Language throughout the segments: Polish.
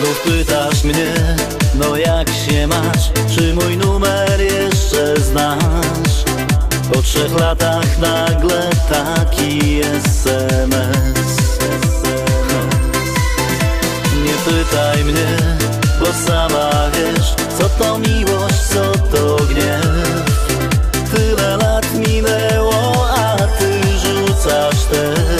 Znów pytasz mnie, no jak się masz? Czy mój numer jeszcze znasz? Po trzech latach nagle taki SMS Nie pytaj mnie, bo sama wiesz Co to miłość, co to gniew Tyle lat minęło, a ty rzucasz tekst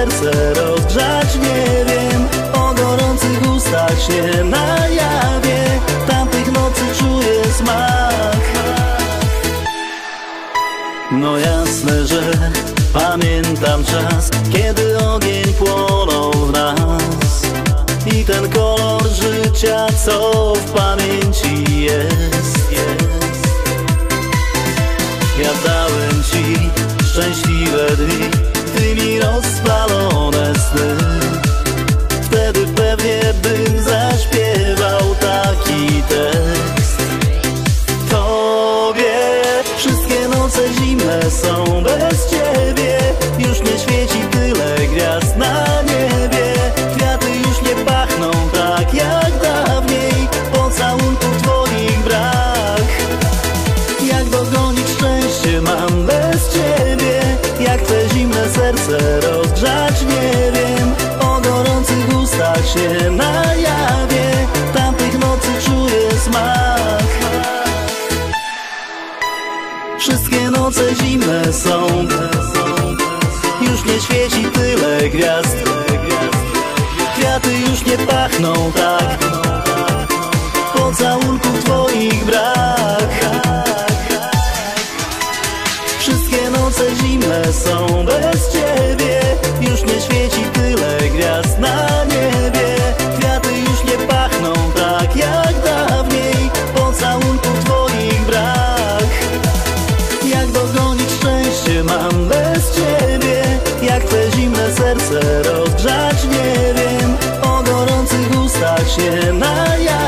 serce rozgrzać nie wiem. O gorących ustach śnie na jawie Tamtych nocy czuję smak. No jasne, że pamiętam czas, kiedy ogień płonął w nas. I ten kolor życia, co w pamięci jest, jest. Ja dałem ci szczęśliwe dni, ty mi rozpalone są bez ciebie. Już nie świeci tyle gwiazd na niebie. Kwiaty już nie pachną tak jak dawniej. Pocałunków twoich brak. Jak dogonić szczęście mam bez ciebie? Jak te zimne serce rozgrzać nie wiem. O gorących ustach się na jawie. Tamtych nocy czuję smak Wszystkie noce zimne są. Już nie świeci tyle gwiazd. Kwiaty już nie pachną tak. Pocałunków twoich brak. Wszystkie noce zimne są bez ciebie. Już nie świeci tyle gwiazd rozgrzać nie wiem O gorących ustach się na jawie